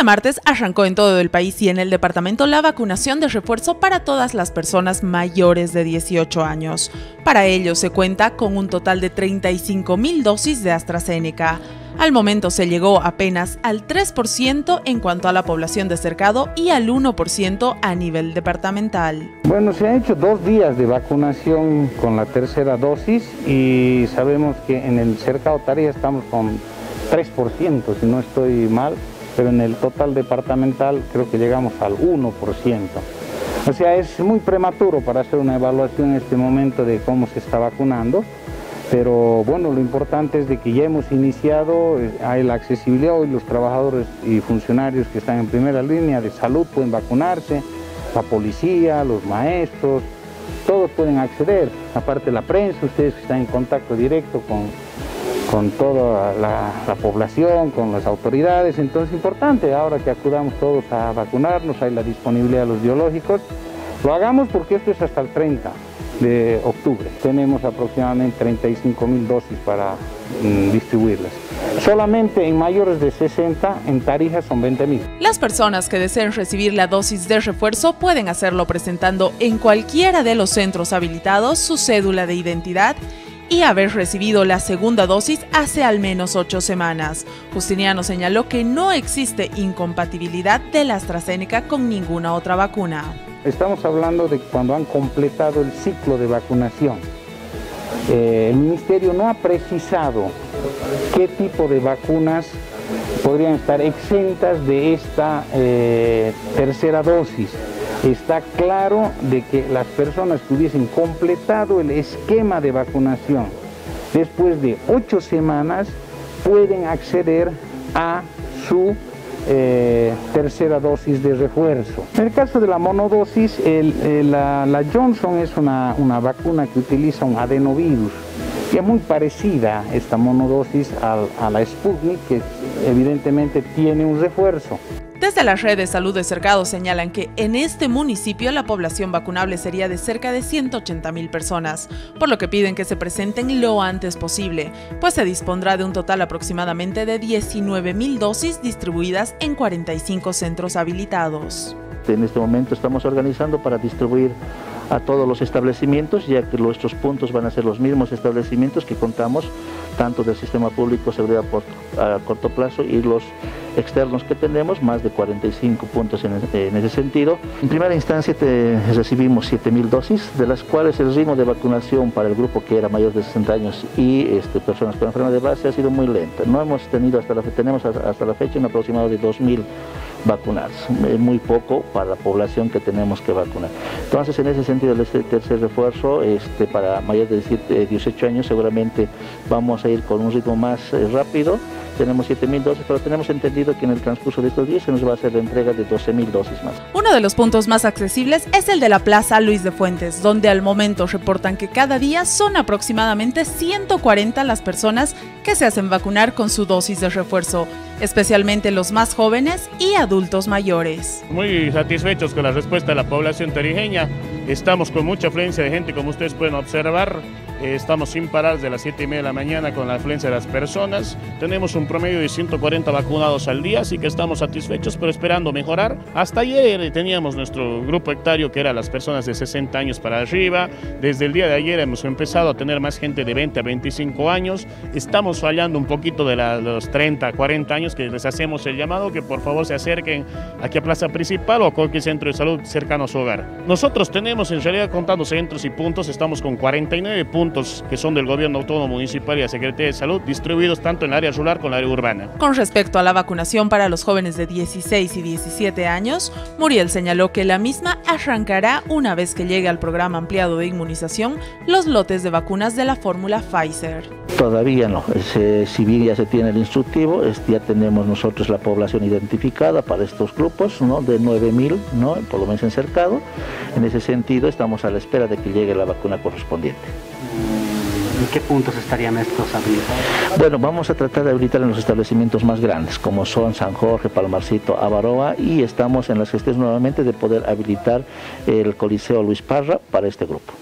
Este martes arrancó en todo el país y en el departamento la vacunación de refuerzo para todas las personas mayores de 18 años. Para ello se cuenta con un total de 35 mil dosis de AstraZeneca. Al momento se llegó apenas al 3% en cuanto a la población de cercado y al 1% a nivel departamental. Bueno, se han hecho dos días de vacunación con la tercera dosis y sabemos que en el cercado Tarea estamos con 3%, si no estoy mal, pero en el total departamental creo que llegamos al 1%. O sea, es muy prematuro para hacer una evaluación en este momento de cómo se está vacunando, pero bueno, lo importante es de que ya hemos iniciado, eh, hay la accesibilidad, hoy los trabajadores y funcionarios que están en primera línea de salud pueden vacunarse, la policía, los maestros, todos pueden acceder, aparte la prensa, ustedes que están en contacto directo con, con toda la, la, población, con las autoridades, entonces es importante ahora que acudamos todos a vacunarnos, hay la disponibilidad de los biológicos, lo hagamos porque esto es hasta el 30 de octubre. Tenemos aproximadamente 35 mil dosis para mm, distribuirlas. Solamente en mayores de 60, en Tarija son 20 mil. Las personas que deseen recibir la dosis de refuerzo pueden hacerlo presentando en cualquiera de los centros habilitados su cédula de identidad y haber recibido la segunda dosis hace al menos ocho semanas. Justiniano señaló que no existe incompatibilidad de la AstraZeneca con ninguna otra vacuna. Estamos hablando de cuando han completado el ciclo de vacunación. Eh, el Ministerio no ha precisado qué tipo de vacunas podrían estar exentas de esta eh, tercera dosis. Está claro de que las personas que hubiesen completado el esquema de vacunación después de ocho semanas pueden acceder a su eh, tercera dosis de refuerzo. En el caso de la monodosis, eh, la, Johnson es una, una, vacuna que utiliza un adenovirus y es muy parecida esta monodosis a la Sputnik, que evidentemente tiene un refuerzo. Desde la red de salud de Cercado señalan que en este municipio la población vacunable sería de cerca de 180 mil personas, por lo que piden que se presenten lo antes posible, pues se dispondrá de un total aproximadamente de 19 mil dosis distribuidas en 45 centros habilitados. En este momento estamos organizando para distribuir a todos los establecimientos, ya que nuestros puntos van a ser los mismos establecimientos que contamos, tanto del sistema público, seguridad a corto plazo y los externos que tenemos, más de 45 puntos en, ese sentido. En primera instancia recibimos 7.000 dosis, de las cuales el ritmo de vacunación para el grupo que era mayor de 60 años y este, personas con enfermedad de base ha sido muy lenta. No hemos tenido hasta la, tenemos hasta la fecha un aproximado de 2.000 vacunados, es muy poco para la población que tenemos que vacunar. Entonces, en ese sentido, este tercer refuerzo este, para mayores de 18 años seguramente vamos a ir con un ritmo más eh, rápido tenemos 7.000 dosis, pero tenemos entendido que en el transcurso de estos días se nos va a hacer la entrega de 12.000 dosis más. Uno de los puntos más accesibles es el de la Plaza Luis de Fuentes, donde al momento reportan que cada día son aproximadamente 140 las personas que se hacen vacunar con su dosis de refuerzo, especialmente los más jóvenes y adultos mayores. Muy satisfechos con la respuesta de la población terijeña. Estamos con mucha afluencia de gente, como ustedes pueden observar. Estamos sin parar de las 7 y media de la mañana con la afluencia de las personas. Tenemos un promedio de 140 vacunados al día, así que estamos satisfechos, pero esperando mejorar. Hasta ayer teníamos nuestro grupo hectario que era las personas de 60 años para arriba. Desde el día de ayer hemos empezado a tener más gente de 20 a 25 años. Estamos fallando un poquito de, los 30, 40 años que les hacemos el llamado que por favor se acerquen aquí a Plaza Principal o a cualquier centro de salud cercano a su hogar. Nosotros tenemos en realidad contando centros y puntos, estamos con 49 puntos que son del gobierno autónomo municipal y la Secretaría de Salud, distribuidos tanto en el área rural como en el área urbana. Con respecto a la vacunación para los jóvenes de 16 y 17 años, Muriel señaló que la misma arrancará una vez que llegue al programa ampliado de inmunización los lotes de vacunas de la fórmula Pfizer. Todavía no, si bien ya se tiene el instructivo, ya tenemos nosotros la población identificada para estos grupos, ¿no? de 9.000, ¿no? por lo menos en cercado. En ese sentido estamos a la espera de que llegue la vacuna correspondiente. ¿En qué puntos estarían estos habilitados? Bueno, vamos a tratar de habilitar en los establecimientos más grandes, como son San Jorge, Palmarcito, Avaroa, y estamos en las gestiones nuevamente de poder habilitar el Coliseo Luis Parra para este grupo.